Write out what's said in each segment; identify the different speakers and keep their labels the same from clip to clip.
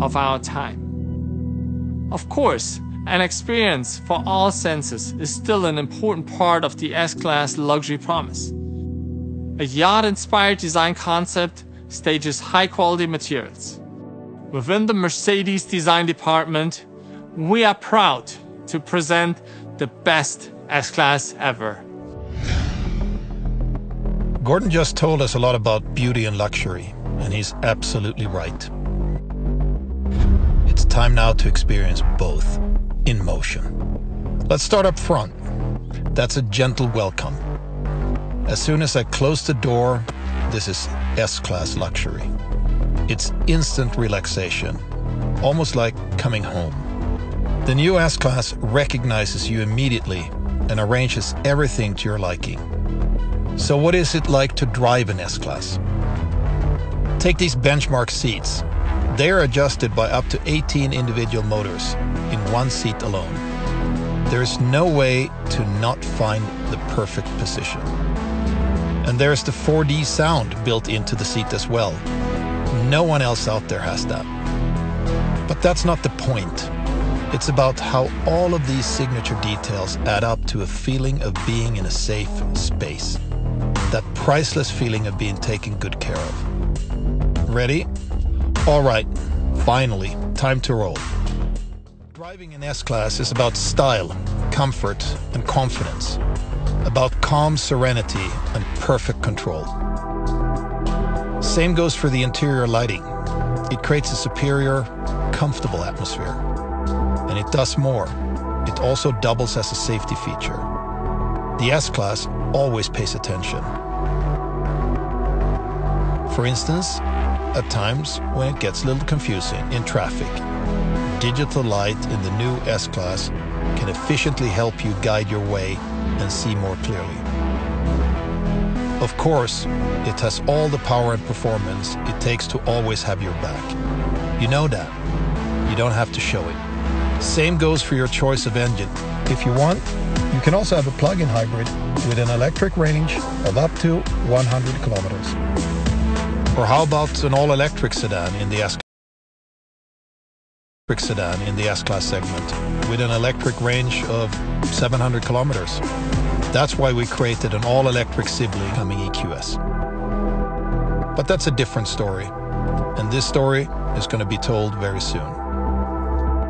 Speaker 1: of our time. Of course, an experience for all senses is still an important part of the S-Class luxury promise. A yacht-inspired design concept stages high-quality materials. Within the Mercedes design department, we are proud to present the best S-Class ever.
Speaker 2: Gorden just told us a lot about beauty and luxury, and he's absolutely right. Time now to experience both in motion. Let's start up front. That's a gentle welcome. As soon as I close the door, this is S-Class luxury. It's instant relaxation, almost like coming home. The new S-Class recognizes you immediately and arranges everything to your liking. So what is it like to drive an S-Class? Take these benchmark seats. They are adjusted by up to 18 individual motors in one seat alone. There is no way to not find the perfect position. And there's the 4D sound built into the seat as well. No one else out there has that. But that's not the point. It's about how all of these signature details add up to a feeling of being in a safe space. That priceless feeling of being taken good care of. Ready? All right, finally, time to roll. Driving an S-Class is about style, comfort, and confidence. About calm serenity and perfect control. Same goes for the interior lighting. It creates a superior, comfortable atmosphere. And it does more. It also doubles as a safety feature. The S-Class always pays attention. For instance, at times when it gets a little confusing in traffic, digital light in the new S-Class can efficiently help you guide your way and see more clearly. Of course, it has all the power and performance it takes to always have your back. You know that. You don't have to show it. Same goes for your choice of engine. If you want, you can also have a plug-in hybrid with an electric range of up to 100 kilometers. Or how about an all-electric sedan in the S sedan in the S-Class segment with an electric range of 700 kilometers. That's why we created an all-electric sibling coming EQS. But that's a different story, and this story is going to be told very soon.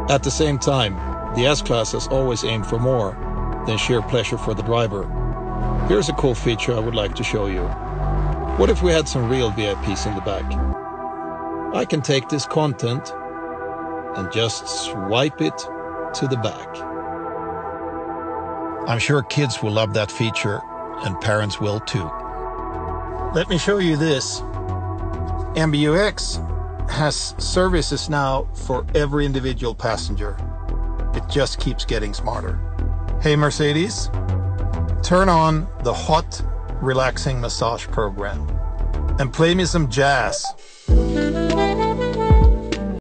Speaker 2: At the same time, the S-Class has always aimed for more than sheer pleasure for the driver. Here's a cool feature I would like to show you. What if we had some real VIPs in the back? I can take this content and just swipe it to the back. I'm sure kids will love that feature, and parents will too. Let me show you this. MBUX has services now for every individual passenger. It just keeps getting smarter. Hey Mercedes, turn on the hot, relaxing massage program and play me some jazz.